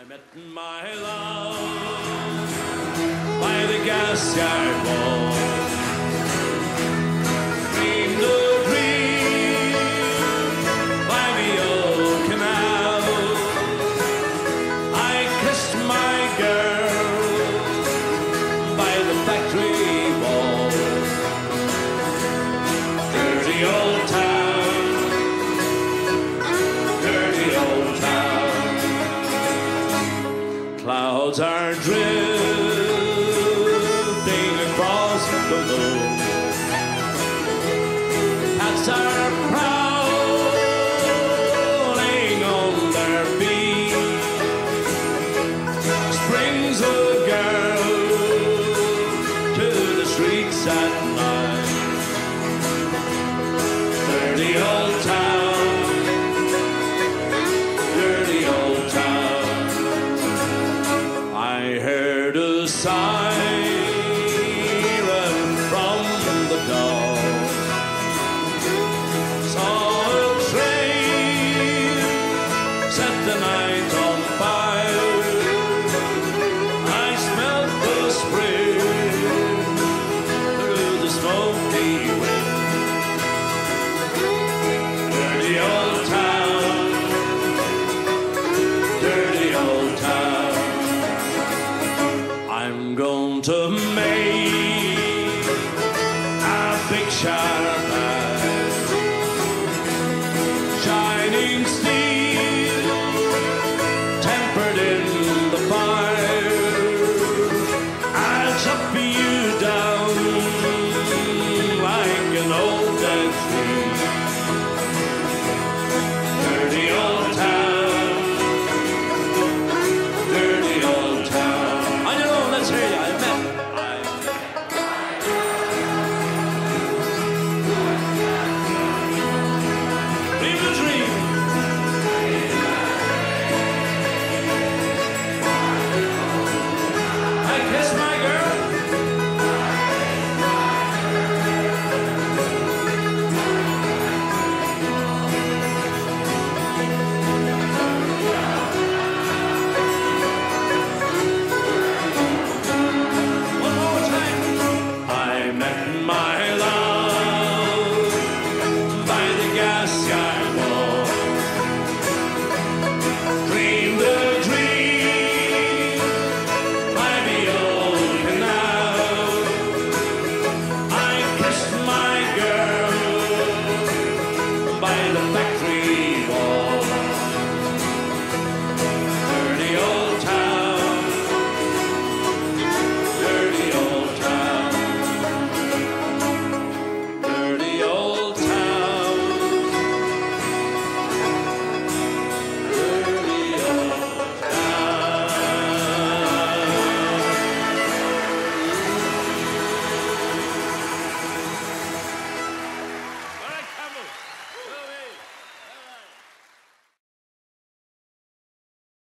I met my love by the gas yard wall. clouds are drifting across the moon. Cats are prowling on their feet. Springs a girl to the streets at night. Time. to make my